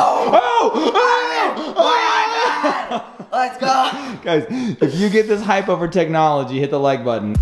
Oh! oh! oh! Let's go. Guys, if you get this hype over technology, hit the like button.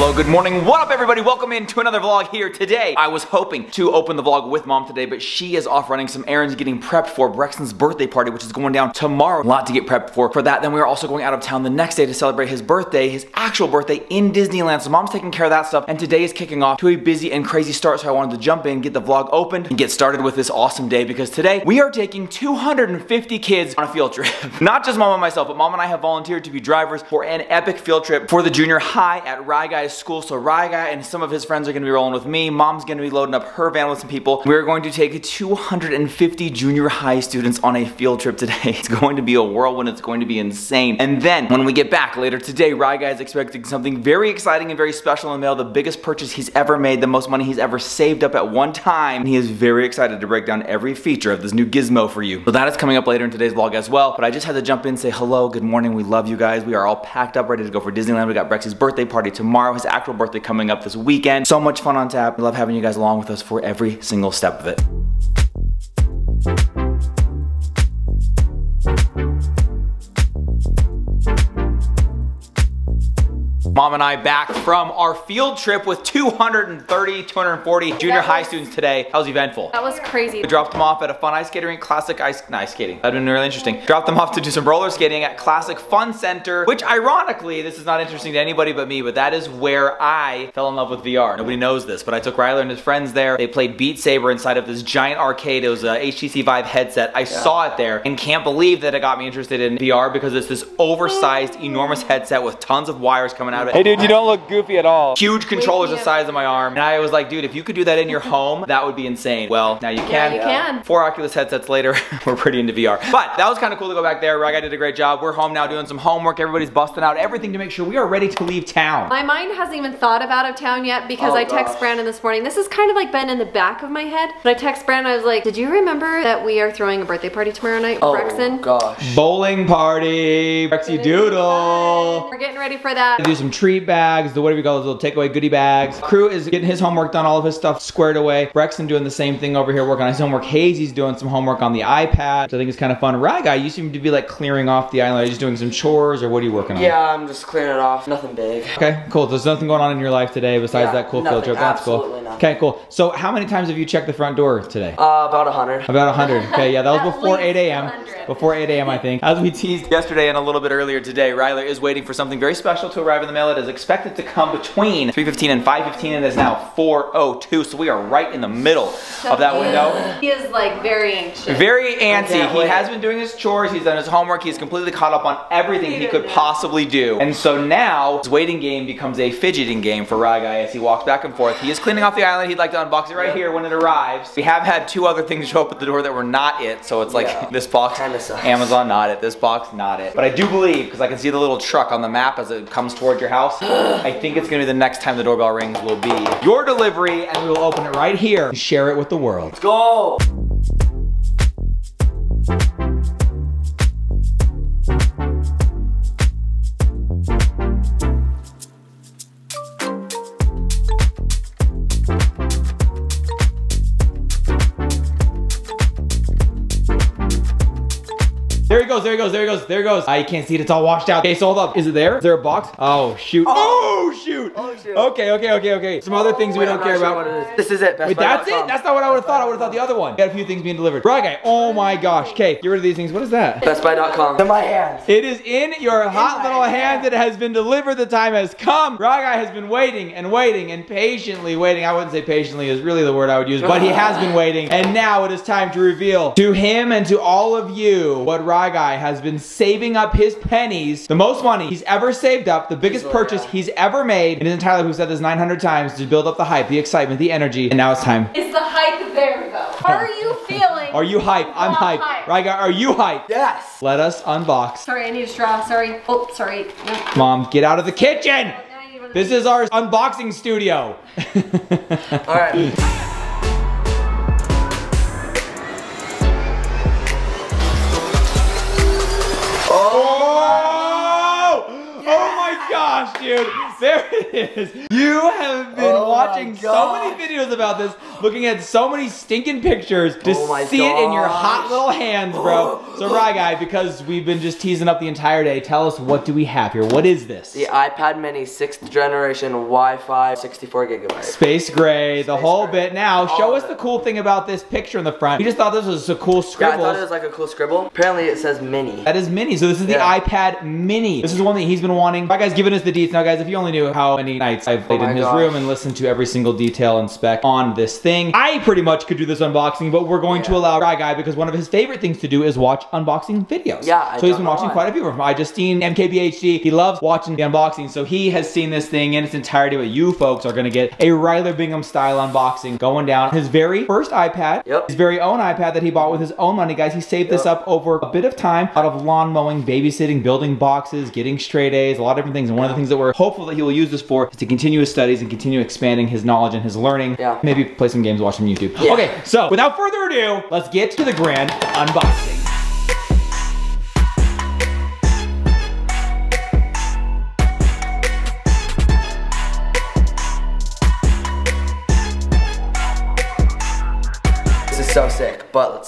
Hello, good morning. What up, everybody? Welcome into another vlog here today. I was hoping to open the vlog with mom today, but she is off running some errands getting prepped for Brexton's birthday party, which is going down tomorrow. A lot to get prepped for. For that, then we are also going out of town the next day to celebrate his birthday, his actual birthday in Disneyland. So mom's taking care of that stuff, and today is kicking off to a busy and crazy start, so I wanted to jump in, get the vlog opened, and get started with this awesome day because today we are taking 250 kids on a field trip. Not just mom and myself, but mom and I have volunteered to be drivers for an epic field trip for the junior high at RyGuy's school. So RyGuy and some of his friends are gonna be rolling with me. Mom's gonna be loading up her van with some people. We're going to take 250 junior high students on a field trip today. It's going to be a whirlwind, it's going to be insane. And then when we get back later today, RyGuy is expecting something very exciting and very special in the mail, the biggest purchase he's ever made, the most money he's ever saved up at one time. And he is very excited to break down every feature of this new gizmo for you. So that is coming up later in today's vlog as well. But I just had to jump in, say hello, good morning, we love you guys. We are all packed up, ready to go for Disneyland. We got Brexy's birthday party tomorrow, his actual birthday coming up this weekend. So much fun on tap. We love having you guys along with us for every single step of it. Mom and I back from our field trip with 230, 240 junior high students today. That was eventful. That was crazy. We dropped them off at a fun ice skating rink, classic ice, no, ice skating. That'd been really interesting. Dropped them off to do some roller skating at Classic Fun Center, which ironically, this is not interesting to anybody but me, but that is where I fell in love with VR. Nobody knows this, but I took Ryler and his friends there. They played Beat Saber inside of this giant arcade. It was a HTC Vive headset. I yeah. saw it there and can't believe that it got me interested in VR because it's this oversized, enormous headset with tons of wires coming out of it. Hey dude, you don't look goofy at all. Huge controllers the size of my arm. And I was like, dude, if you could do that in your home, that would be insane. Well, now you can. Yeah, you can. Four Oculus headsets later, we're pretty into VR. But that was kind of cool to go back there. RyGuy did a great job. We're home now doing some homework. Everybody's busting out everything to make sure we are ready to leave town. My mind hasn't even thought of out of town yet because oh, I text gosh. Brandon this morning. This has kind of like been in the back of my head. But I text Brandon, I was like, did you remember that we are throwing a birthday party tomorrow night, oh, Brexton? gosh. Bowling party, Brexy Doodle. We're getting ready for that. Do some treat bags, the whatever you call those little takeaway goodie bags. Crew is getting his homework done, all of his stuff squared away. Brexton doing the same thing over here, working on his homework. Hazy's doing some homework on the iPad, which I think is kind of fun. RyGuy, you seem to be like clearing off the island. Are you just doing some chores or what are you working on? Yeah, I'm just clearing it off. Nothing big. Okay, cool. There's nothing going on in your life today besides yeah, that cool nothing, field trip. That's cool. Nothing. Okay, cool. So how many times have you checked the front door today? Uh, about 100. About 100. Okay, yeah, that was before 8 a.m. Before 8 a.m. I think. As we teased yesterday and a little bit earlier today, Ryler is waiting for something very special to arrive in the mail. It is expected to come between 3.15 and 5.15 and it is now 4.02. So we are right in the middle so of that window. He is like very anxious. Very antsy. He has been doing his chores. He's done his homework. He's completely caught up on everything he could possibly do. And so now his waiting game becomes a fidgeting game for RyGuy as he walks back and forth. He is cleaning off the island. He'd like to unbox it right here when it arrives. We have had two other things show up at the door that were not it. So it's like yeah. this box, Amazon not it. This box not it. But I do believe, because I can see the little truck on the map as it comes toward your house, I think it's gonna be the next time the doorbell rings will be your delivery and we will open it right here and share it with the world. Let's go! Goes, there he goes, there he goes, there he goes. I can't see it, it's all washed out. Okay, so hold up. Is it there? Is there a box? Oh, shoot. Oh, oh shoot. Oh. Okay, okay, okay, okay. Some other things we don't care sure about. This is it. Best Wait, that's it? That's not what I would have thought. I would have thought the other one. Got a few things being delivered. Right, guy. Oh my gosh. Okay, get rid of these things. What is that? BestBuy.com. In my hands. It is in your in hot little hands. It has been delivered. The time has come. RyGuy has been waiting and waiting and patiently waiting. I wouldn't say patiently is really the word I would use, but he has been waiting. And now it is time to reveal to him and to all of you what RyGuy has been saving up his pennies, the most money he's ever saved up, the biggest purchase he's ever made in his entire life. Who said this 900 times to build up the hype, the excitement, the energy, and now it's time. Is the hype there though? Are you feeling? Are you hype? I'm hype. hype. Right, are you hype? Yes. Let us unbox. Sorry, I need a straw. Sorry. Oh, sorry. Mom, get out of the kitchen. This is our unboxing studio. All right. Dude. There it is. You have been Oh watching so many videos about this, looking at so many stinking pictures to Oh see it in your hot little hands, bro. So, RyGuy, because we've been just teasing up the entire day, tell us what do we have here? What is this? The iPad Mini 6th generation Wi-Fi 64 gigabytes. Space gray, the Space whole gray. bit. Now, All show us it. the cool thing about this picture in the front. We just thought this was a cool Yeah, I scribble. thought it was like a cool scribble. Apparently it says Mini. That is mini. So this is the Yeah. iPad mini. This is one that he's been wanting. My guy's giving us the deets. Now guys, if you only knew how many nights I've oh played Oh in his gosh. room and listened to every single detail and spec on this thing, I pretty much could do this unboxing, but we're going to allow RyGuy because one of his favorite things to do is watch unboxing videos. Yeah, I So he's been watching quite a few of them. iJustine, MKBHD. He loves watching the unboxing. So he has seen this thing in its entirety, but you folks are gonna get a Ryler Bingham style unboxing going down. His very first iPad. Yep. His very own iPad that he bought with his own money, guys. He saved this up over a bit of time, out of lawn mowing, babysitting, building boxes, getting straight A's, a lot of different things. And one of the things that we're hopeful that he will use this for is to continue his studies and continue expanding his knowledge and his learning. Yeah. Maybe play some games, watch some YouTube. Yeah. Okay, so without further ado, let's get to the grand unboxing.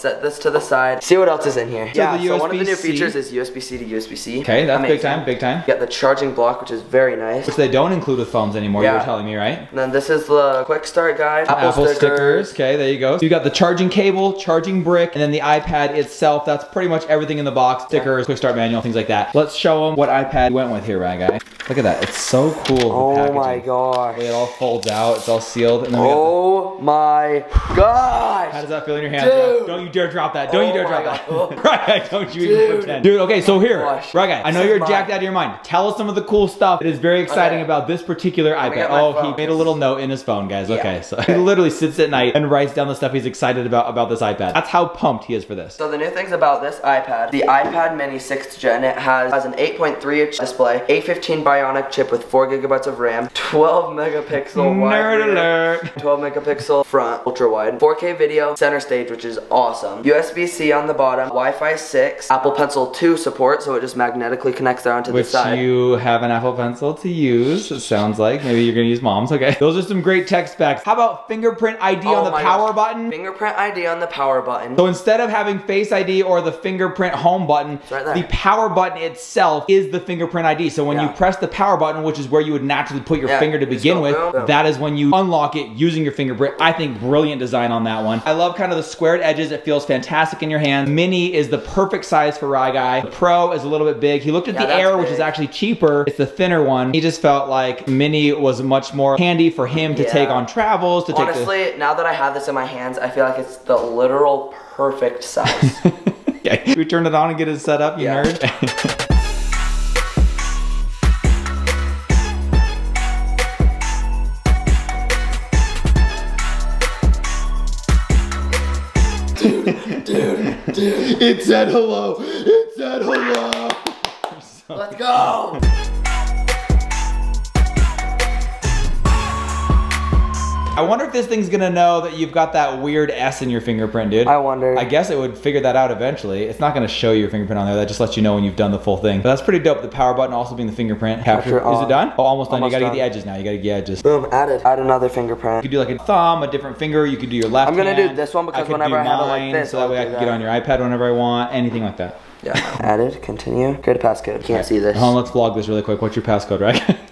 Set this to the side. See what else is in here. yeah, the so one of the new features is USB-C to USB-C. Okay, that's big time, big time. You got the charging block, which is very nice. Which they don't include with phones anymore, yeah. you Yeah. were telling me, right? And then this is the quick start guide. Apple, stickers. Okay, there you go. So you got the charging cable, charging brick, and then the iPad itself. That's pretty much everything in the box. Stickers, quick start manual, things like that. Let's show them what iPad we went with here, right, guy? Look at that. It's so cool. Oh my gosh. It all folds out. It's all sealed. And then we the- Oh my gosh. how does that feel in your hands? Dude. Don't you dare drop that. Don't you Oh dare my drop that. Right, guy, don't you even Dude. pretend. Dude, okay, so oh here. Gosh. Right, guy. I know This you're mine. jacked out of your mind. Tell us some of the cool stuff that is very exciting Okay. about this particular iPad. Oh, he made a little note in his phone, guys. Yeah. Okay, so he literally sits at night and writes down the stuff he's excited about about this iPad. That's how pumped he is for this. So the new things about this iPad, the iPad Mini 6th Gen, it has, has an 8.3 inch display, A15 Bionic chip with 4 gigabytes of RAM, 12 megapixel wide Nerd rear, alert. 12 megapixel front, ultra wide, 4K video, center stage, which is awesome, USB-C on the bottom, Wi-Fi 6, Apple Pencil 2 support, so it just magnetically connects there onto Which the side. Which you have an Apple Pencil to use, it sounds like. Maybe you're gonna use mom's, okay. Those are some great tech specs. How about fingerprint ID Oh on the power gosh. button? Fingerprint ID on the power button. So instead of having Face ID or the fingerprint home button, right the power button itself is the fingerprint ID. So when you press the power button, which is where you would naturally put your Yeah, finger to begin with, boom, boom. that is when you unlock it using your fingerprint. I think brilliant design on that one. I love kind of the squared edges. It feels fantastic in your hand. Mini is the perfect size for RyGuy. The Pro is a little bit big. He looked at Yeah, the Air, which is actually cheaper. It's the thinner one. He just felt like Mini was much more handy for him to Yeah. take on travels, to take. Honestly, now that I have this in my hands, I feel like it's the literal perfect size. yeah, we turn it on and get it set up, you Yeah. nerd. It said hello. It said hello. Let's go! I wonder if this thing's gonna know that you've got that weird S in your fingerprint, dude. I wonder. I guess it would figure that out eventually. It's not gonna show your fingerprint on there. That just lets you know when you've done the full thing. But that's pretty dope. The power button also being the fingerprint capture. Capture Is it done? Oh, almost done. Almost you gotta done. get the edges now. You gotta get the edges. Boom, added. Add another fingerprint. You could do like a thumb, a different finger. You could do your left. I'm gonna do this one because could whenever I have it like this, so that way I can get on your iPad whenever I want. Anything like that. Yeah. added, continue. Create a passcode. Can't see this. Hold on, let's vlog this really quick. What's your passcode, right?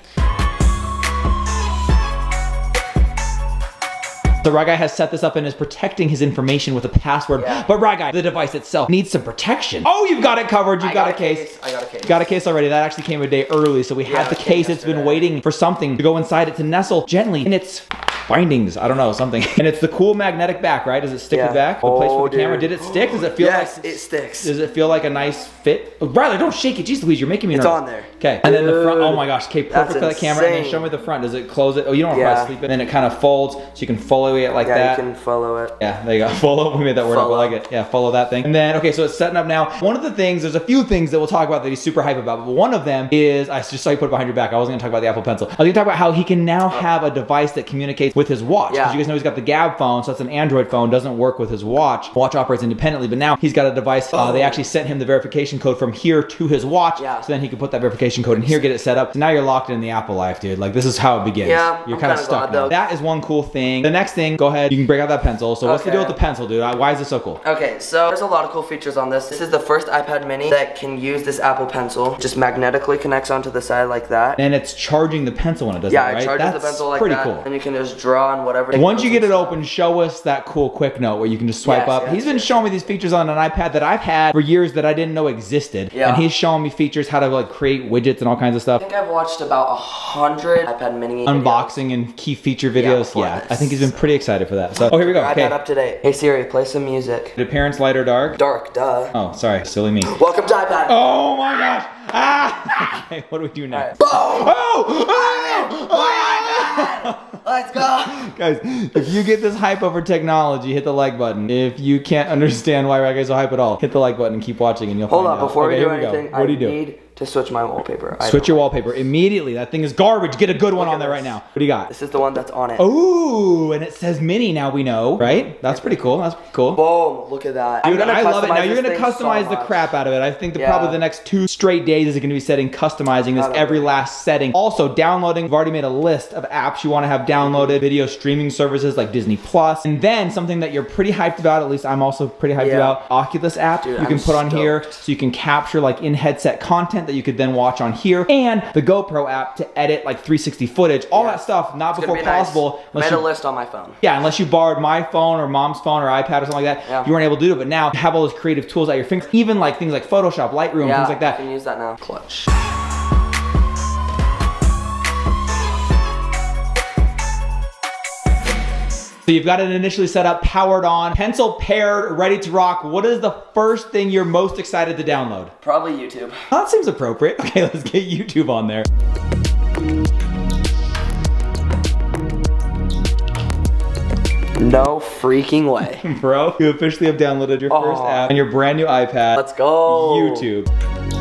So RyGuy has set this up and is protecting his information with a password. Yeah. But RyGuy, the device itself, needs some protection. Oh, you've got it covered. You've I got, a case. I got a case. Got a case already. That actually came a day early, so we Yeah, had the case. It's been waiting for something to go inside it to nestle gently in its bindings. I don't know, something. And it's the cool magnetic back, right? Does it stick Yeah. the back? The place Oh, for the camera. Did it stick? Does it feel yes, like it sticks. does it feel like a nice fit? Oh, Riley, don't shake it. Jeez Louise, you're making me It's nervous. on there. Okay. And then the front, oh my gosh, okay, perfect for the camera. And then show me the front. Does it close it? Oh, you don't want to Yeah. probably sleep it. Then it kind of folds so you can follow it like yeah, that. you can follow it. Yeah, there you go. Follow. We made that word up. I like it. Yeah, follow that thing. And then, okay, so it's setting up now. One of the things, there's a few things that we'll talk about that he's super hype about, but one of them is, I just saw you put it behind your back. I wasn't gonna talk about the Apple Pencil. I was gonna talk about how he can now oh. have a device that communicates with his watch. Because Yeah. you guys know he's got the Gabb phone, so that's an Android phone, doesn't work with his watch. Watch operates independently, but now he's got a device. Uh, they actually sent him the verification code from here to his watch, Oh. Yeah. so then he can put that verification code in here, get it set up. So now you're locked in the Apple life, dude. Like this is how it begins. Yeah, you're kind of stuck glad. That is one cool thing. The next thing, go ahead. You can break out that pencil. So what's the deal with the pencil, dude? Why is it so cool? Okay, so there's a lot of cool features on this. This is the first iPad mini that can use this Apple Pencil. Just magnetically connects onto the side like that. And it's charging the pencil when it does yeah, that, right? it charges That's the pencil like pretty that. cool. And you can just draw on whatever. Once you get it open, show us that cool quick note where you can just swipe Yes, up. yes, he's been yes. showing me these features on an iPad that I've had for years that I didn't know existed. Yeah. And he's showing me features how to like create widgets and all kinds of stuff. I think I've watched about a hundred iPad mini videos. Unboxing and key feature videos. before Yeah. I think he's been pretty excited for that. So, oh, here we go. iPad Okay. up to date. Hey Siri, play some music. The appearance light or dark? Dark, duh. Oh, sorry, silly me. Welcome to iPad. Oh my gosh! Ah! okay, what do we do now? Alright. Boom! Oh! Oh! Let's go. Guys, if you get this hype over technology, hit the like button. If you can't understand why Rag is so hype at all, hit the like button and keep watching and you'll find out. Hold on, out. before Okay, we do anything, What I do? need to switch my wallpaper. Switch your wallpaper immediately. That thing is garbage. Get a good one on there right now. What do you got? This is the one that's on it. Oh, and it says mini now we know, right? That's pretty cool. That's pretty cool. Boom! Look at that. Dude, I love it. Now you're gonna thing so customize the crap out of it. I think that Yeah. probably the next two straight days is gonna be setting customizing this every last setting. Also, downloading. I've already made a list of apps you want to have downloaded, video streaming services like Disney Plus, and then something that you're pretty hyped about. At least I'm also pretty hyped Yeah. about. Oculus app Dude, you can I'm put on here, so you can capture like in headset content that you could then watch on here, and the GoPro app to edit like 360 footage. All Yeah. that stuff not It's before be nice. possible. I unless made a you- list on my phone. yeah, unless you borrowed my phone or mom's phone or iPad or something like that, Yeah. you weren't able to do it. But now you have all those creative tools at your fingers, even like things like Photoshop, Lightroom, yeah, things like that. can use that now. Clutch. So you've got it initially set up, powered on, pencil paired, ready to rock. What is the first thing you're most excited to download? Probably YouTube. Oh, that seems appropriate. Okay, let's get YouTube on there. No freaking way. Bro, you officially have downloaded your first app on your brand new iPad. Let's go. YouTube.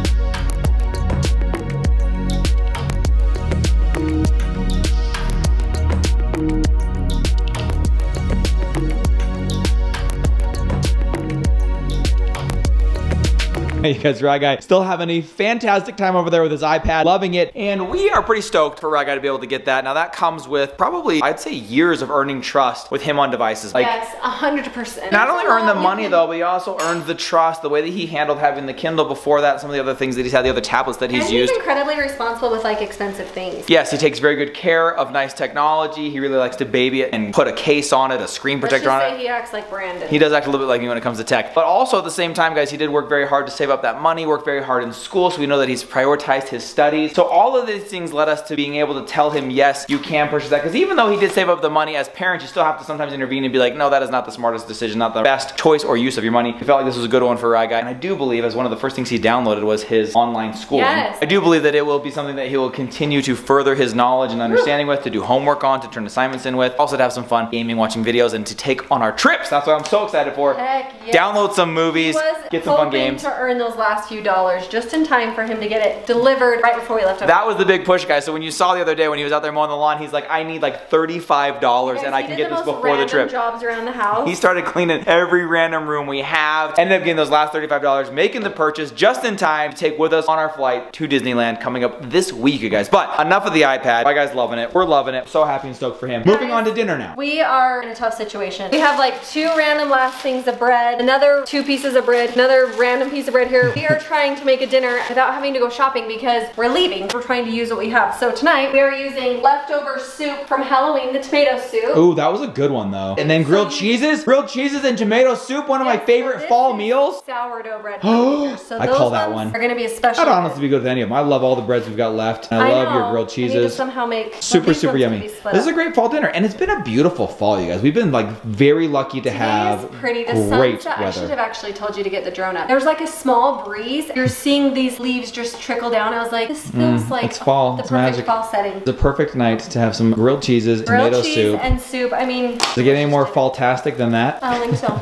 You guys, Rye still having a fantastic time over there with his iPad, loving it. And we are pretty stoked for Guy to be able to get that. Now that comes with probably, I'd say years of earning trust with him on devices. Like, yes, hundred percent. not only earned the money though, but he also earned the trust, the way that he handled having the Kindle before that, some of the other things that he's had, the other tablets that he's and used. he's incredibly responsible with like expensive things. Yes, he takes very good care of nice technology. He really likes to baby it and put a case on it, a screen protector on say it. he acts like Brandon. He does act a little bit like me when it comes to tech. But also at the same time, guys, he did work very hard to save up that money, worked very hard in school, so we know that he's prioritized his studies. So all of these things led us to being able to tell him, yes, you can purchase that. Because even though he did save up the money, as parents, you still have to sometimes intervene and be like, no, that is not the smartest decision, not the best choice or use of your money. We felt like this was a good one for RyGuy. And I do believe, as one of the first things he downloaded was his online school. Yes. I do believe that it will be something that he will continue to further his knowledge and understanding with, to do homework on, to turn assignments in with, also to have some fun gaming, watching videos, and to take on our trips. That's what I'm so excited for. Heck yes. Download some movies, get some fun games. to earn those last few dollars just in time for him to get it delivered right before we left. That was the big push, guys. So when you saw the other day when he was out there mowing the lawn, he's like, I need like $35 and I can get this before the trip. Jobs around the house. He started cleaning every random room we have. Ended up getting those last $35, making the purchase just in time to take with us on our flight to Disneyland coming up this week, you guys. But enough of the iPad. My guy's loving it. We're loving it. So happy and stoked for him. Moving on to dinner now. We are in a tough situation. We have like two random last things of bread, another two pieces of bread, another random piece of bread here. We are trying to make a dinner without having to go shopping because we're leaving. We're trying to use what we have. So tonight we are using leftover soup from Halloween, the tomato soup. Ooh, that was a good one though. And then grilled cheeses, grilled cheeses and tomato soup, one of my Yes, so favorite this fall meals. Sourdough bread. so I call that one. Are gonna be a special. I'd honestly be good with any of them. I love all the breads we've got left. And I, love your know. grilled I need to cheeses. somehow make Super, super yummy. This is a great fall dinner, and it's been a beautiful fall, you guys. We've been like very lucky to Today have pretty. The great sunset. I should have actually told you to get the drone up. There's like a small breeze. You're seeing these leaves just trickle down. I was like, this feels like Mm, it's fall. The It's perfect magic. fall setting. The perfect night to have some grilled cheeses, Grilled tomato cheese soup. and soup. I mean, Does it get any more fall-tastic than that? I don't think so.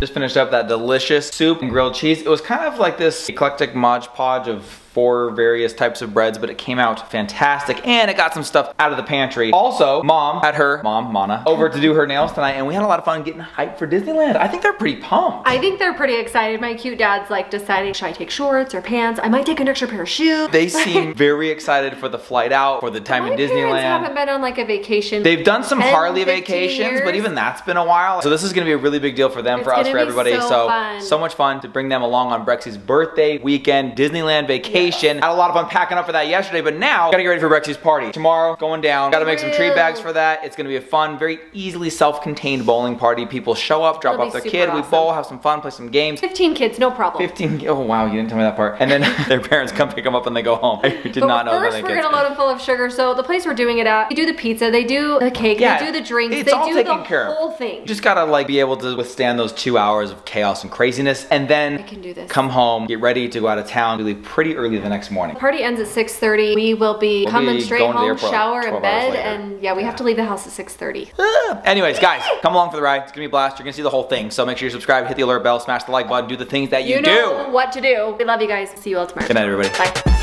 Just finished up that delicious soup and grilled cheese. It was kind of like this eclectic modge podge of four various types of breads, but it came out fantastic and it got some stuff out of the pantry. Also, mom had her, mom, Mana, over to do her nails tonight and we had a lot of fun getting hyped for Disneyland. I think they're pretty pumped. I think they're pretty excited. My cute dad's like deciding, should I take shorts or pants? I might take an extra pair of shoes. They seem very excited for the flight out, for the time My in parents Disneyland. haven't been on like a vacation. They've done some 10, Harley 15 vacations, but even that's been a while. So this is gonna be a really big deal for them, It's for us, for everybody. so fun. so much fun to bring them along on Brexy's birthday weekend, Disneyland vacation. Had a lot of fun packing up for that yesterday, but now gotta get ready for Brexy's party. Tomorrow, going down. Gotta make some tree bags for that. It's gonna be a fun, very easily self-contained bowling party. People show up, drop It'll off their kid, we bowl, have some fun, play some games. 15 kids, no problem. 15, oh wow, you didn't tell me that part. And then their parents come pick them up and they go home. I did But not know that first we're kids. gonna load them full of sugar. So the place we're doing it at, they do the pizza, they do the cake, Yeah, they do the drinks, they all do the of. whole thing. You just gotta like be able to withstand those two hours of chaos and craziness and then I can do this. come home, get ready to go out of town. We leave pretty early the next morning. Party ends at 6.30. We will be We'll coming be straight going to the home, airport shower, and bed, and yeah, we have to leave the house at 6.30. Ah, anyways, guys, come along for the ride. It's gonna be a blast. You're gonna see the whole thing. So make sure you subscribe, hit the alert bell, smash the like button, do the things that you, You know what to do. We love you guys. See you all tomorrow. Good night, everybody. Bye.